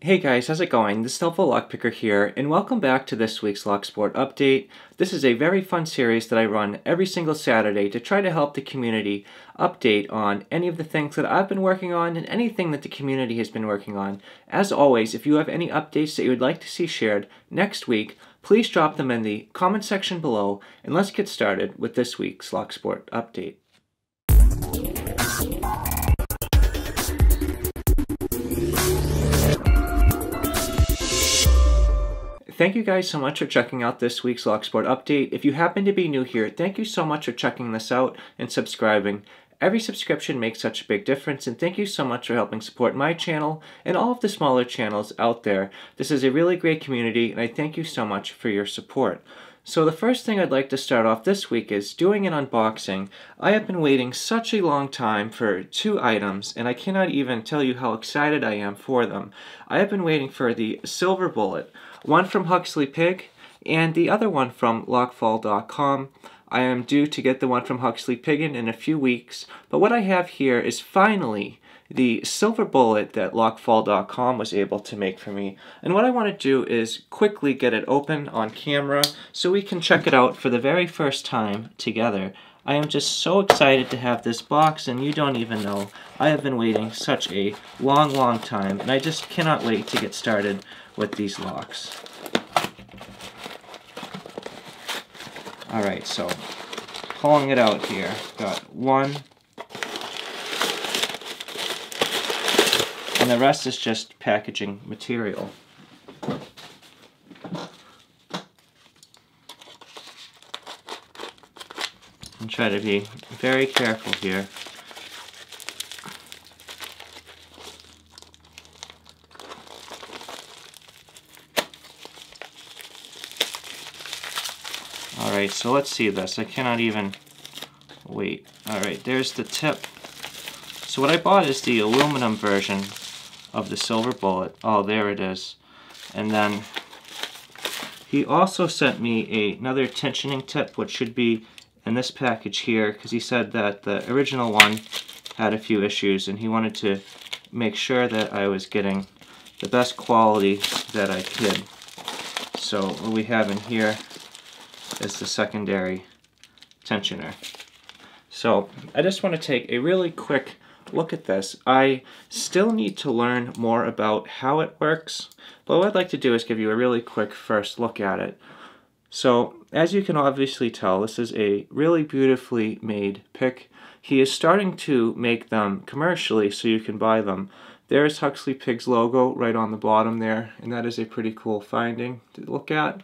Hey guys, how's it going? This is Helpful Lockpicker here, and welcome back to this week's Locksport update. This is a very fun series that I run every single Saturday to try to help the community update on any of the things that I've been working on and anything that the community has been working on. As always, if you have any updates that you would like to see shared next week, please drop them in the comment section below, and let's get started with this week's Locksport update. Thank you guys so much for checking out this week's Locksport update. If you happen to be new here, thank you so much for checking this out and subscribing. Every subscription makes such a big difference, and thank you so much for helping support my channel and all of the smaller channels out there. This is a really great community, and I thank you so much for your support. So the first thing I'd like to start off this week is doing an unboxing. I have been waiting such a long time for two items, and I cannot even tell you how excited I am for them. I have been waiting for the Silver Bullet, one from Huxley Pig, and the other one from Lockfall.com. I am due to get the one from Huxley Pig in a few weeks, but what I have here is finally the silver bullet that Lockfall.com was able to make for me. And what I want to do is quickly get it open on camera so we can check it out for the very first time together. I am just so excited to have this box and you don't even know. I have been waiting such a long, long time and I just cannot wait to get started with these locks. Alright, so pulling it out here, got one, and the rest is just packaging material. And try to be very careful here. Alright, so let's see this. I cannot even wait. Alright, there's the tip. So what I bought is the aluminum version of the silver bullet. Oh, there it is. And then he also sent me a, another tensioning tip, which should be in this package here, because he said that the original one had a few issues, and he wanted to make sure that I was getting the best quality that I could. So what we have in here is the secondary tensioner. So I just want to take a really quick look at this. I still need to learn more about how it works, but what I'd like to do is give you a really quick first look at it. So, as you can obviously tell, this is a really beautifully made pick. He is starting to make them commercially so you can buy them. There's Huxley Pig's logo right on the bottom there, and that is a pretty cool finding to look at.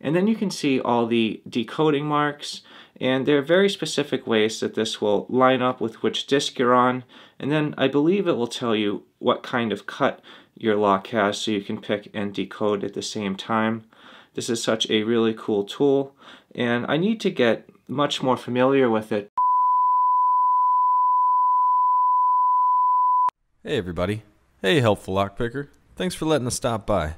And then you can see all the decoding marks, and there are very specific ways that this will line up with which disc you're on, and then I believe it will tell you what kind of cut your lock has so you can pick and decode at the same time. This is such a really cool tool, and I need to get much more familiar with it. Hey everybody. Hey Helpful Lockpicker. Thanks for letting us stop by.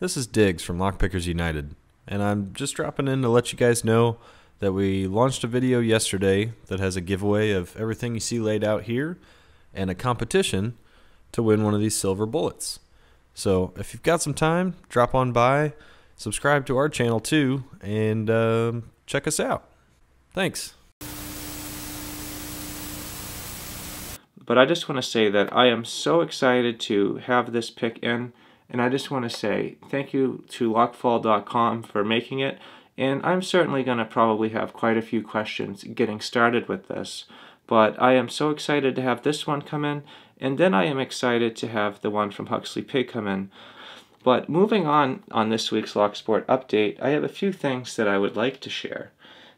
This is Diggs from Lockpickers United and I'm just dropping in to let you guys know that we launched a video yesterday that has a giveaway of everything you see laid out here and a competition to win one of these silver bullets. So if you've got some time, drop on by, subscribe to our channel too, and um, check us out. Thanks. But I just want to say that I am so excited to have this pick in. And I just want to say thank you to lockfall.com for making it. And I'm certainly going to probably have quite a few questions getting started with this. But I am so excited to have this one come in. And then I am excited to have the one from Huxley Pig come in. But moving on on this week's Locksport update, I have a few things that I would like to share.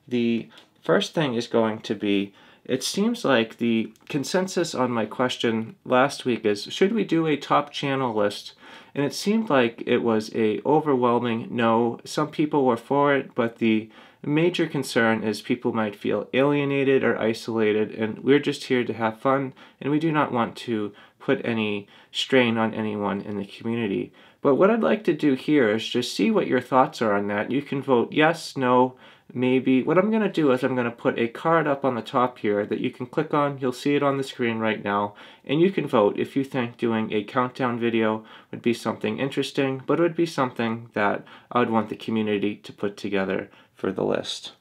The first thing is going to be it seems like the consensus on my question last week is should we do a top channel list and it seemed like it was a overwhelming no. Some people were for it, but the major concern is people might feel alienated or isolated, and we're just here to have fun, and we do not want to put any strain on anyone in the community. But what I'd like to do here is just see what your thoughts are on that. You can vote yes, no, maybe what I'm going to do is I'm going to put a card up on the top here that you can click on. You'll see it on the screen right now. And you can vote if you think doing a countdown video would be something interesting, but it would be something that I would want the community to put together for the list.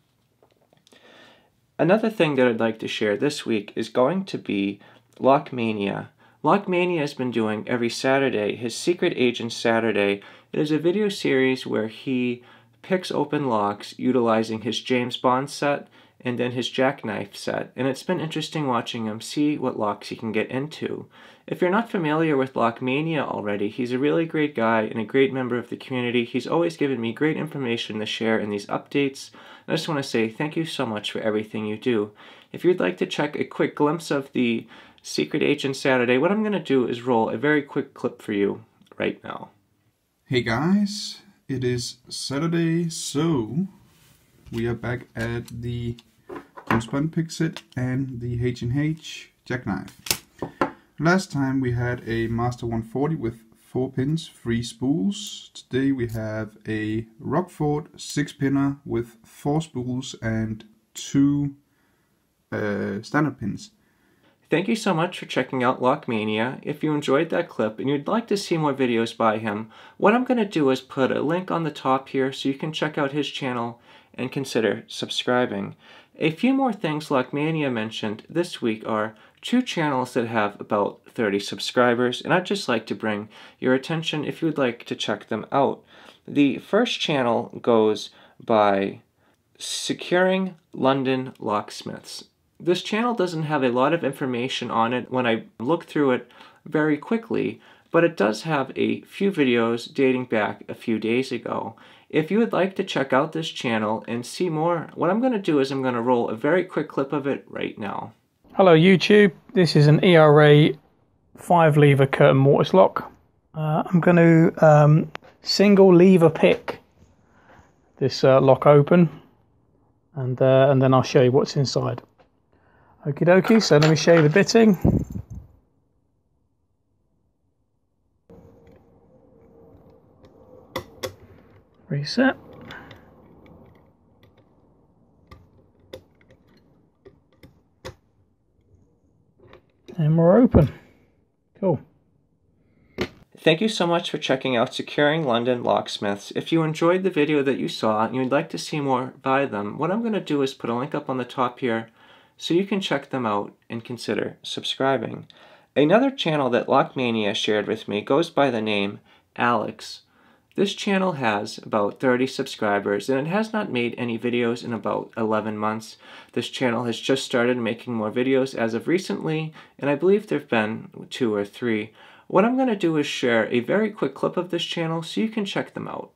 Another thing that I'd like to share this week is going to be Lockmania. Lockmania has been doing every Saturday his Secret Agent Saturday. It is a video series where he picks open locks utilizing his James Bond set and then his jackknife set, and it's been interesting watching him see what locks he can get into. If you're not familiar with Lockmania already, he's a really great guy and a great member of the community. He's always given me great information to share in these updates. I just want to say thank you so much for everything you do. If you'd like to check a quick glimpse of the Secret Agent Saturday, what I'm going to do is roll a very quick clip for you right now. Hey guys, it is Saturday, so we are back at the pick set and the H&H jackknife. Last time we had a Master 140 with 4 pins, 3 spools. Today we have a Rockford 6 pinner with 4 spools and 2 uh, standard pins. Thank you so much for checking out Lockmania. If you enjoyed that clip and you'd like to see more videos by him, what I'm going to do is put a link on the top here so you can check out his channel and consider subscribing. A few more things Lockmania mentioned this week are two channels that have about 30 subscribers, and I'd just like to bring your attention if you'd like to check them out. The first channel goes by Securing London Locksmiths. This channel doesn't have a lot of information on it when I look through it very quickly, but it does have a few videos dating back a few days ago. If you would like to check out this channel and see more, what I'm going to do is I'm going to roll a very quick clip of it right now. Hello YouTube, this is an ERA 5 lever curtain mortise lock. Uh, I'm going to um, single lever pick this uh, lock open and, uh, and then I'll show you what's inside. Okie dokie, so let me show you the bitting. Reset. And we're open. Cool. Thank you so much for checking out Securing London Locksmiths. If you enjoyed the video that you saw and you'd like to see more by them, what I'm going to do is put a link up on the top here so you can check them out and consider subscribing. Another channel that Lockmania shared with me goes by the name Alex. This channel has about 30 subscribers and it has not made any videos in about 11 months. This channel has just started making more videos as of recently and I believe there have been two or three. What I'm going to do is share a very quick clip of this channel so you can check them out.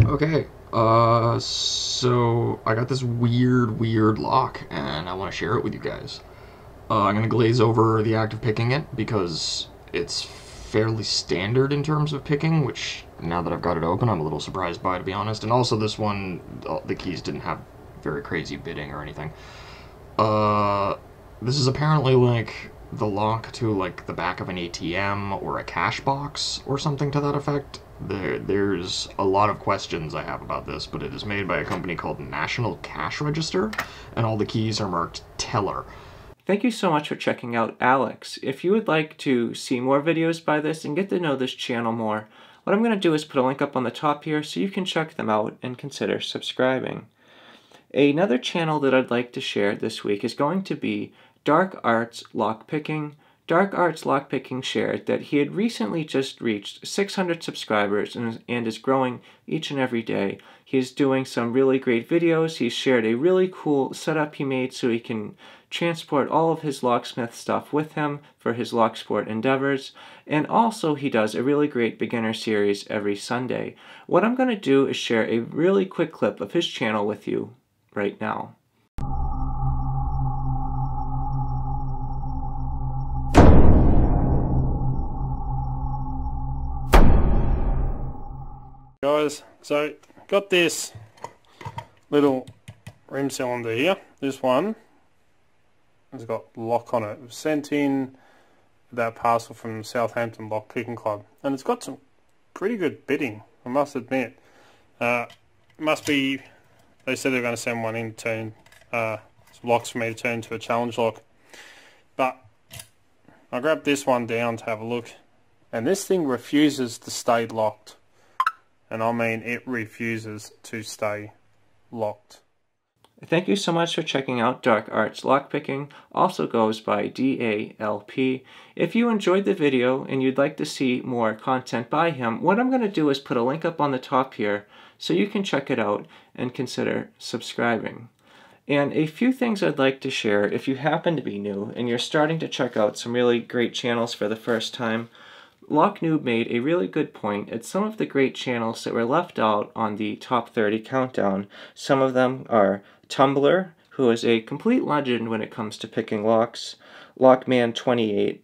Okay, uh, so I got this weird, weird lock, and I want to share it with you guys. Uh, I'm gonna glaze over the act of picking it because it's fairly standard in terms of picking, which now that I've got it open, I'm a little surprised by, to be honest. And also, this one, the keys didn't have very crazy bitting or anything. Uh, this is apparently like the lock to like the back of an ATM or a cash box or something to that effect. There, there's a lot of questions I have about this, but it is made by a company called National Cash Register, and all the keys are marked Teller. Thank you so much for checking out Alex. If you would like to see more videos by this and get to know this channel more, what I'm going to do is put a link up on the top here so you can check them out and consider subscribing. Another channel that I'd like to share this week is going to be Dark Arts Lockpicking. Dark Arts Lockpicking shared that he had recently just reached 600 subscribers and, and is growing each and every day. He's doing some really great videos. He shared a really cool setup he made so he can transport all of his locksmith stuff with him for his locksport endeavors. And also he does a really great beginner series every Sunday. What I'm going to do is share a really quick clip of his channel with you right now. Guys so got this little rim cylinder here this one has got lock on it. It was sent in that parcel from Southampton Lock Picking Club and it's got some pretty good bitting I must admit uh, must be They said they were going to send one in to turn uh, some locks for me to turn to a challenge lock. But I grabbed this one down to have a look. And this thing refuses to stay locked. And I mean it refuses to stay locked. Thank you so much for checking out Dark Arts Lockpicking, also goes by DALP. If you enjoyed the video and you'd like to see more content by him, what I'm going to do is put a link up on the top here so you can check it out and consider subscribing. And a few things I'd like to share if you happen to be new and you're starting to check out some really great channels for the first time. Locknoob made a really good point at some of the great channels that were left out on the top 30 countdown. Some of them are tumbl3r, who is a complete legend when it comes to picking locks, Lockman28,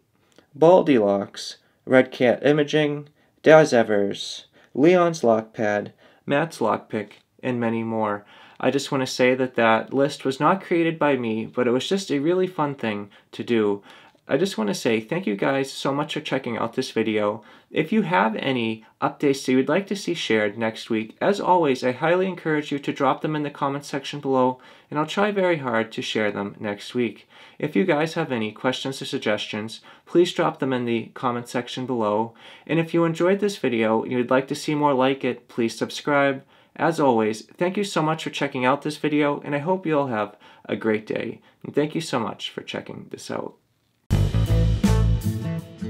Baldiloks, Red Cat Imaging, Daz Evers, Leon's Lockpad, Matt's Lock Pit, and many more. I just want to say that that list was not created by me, but it was just a really fun thing to do. I just want to say thank you guys so much for checking out this video. If you have any updates that you would like to see shared next week, as always, I highly encourage you to drop them in the comment section below, and I'll try very hard to share them next week. If you guys have any questions or suggestions, please drop them in the comment section below. And if you enjoyed this video and you'd like to see more like it, please subscribe. As always, thank you so much for checking out this video, and I hope you all have a great day. And thank you so much for checking this out. Thank you.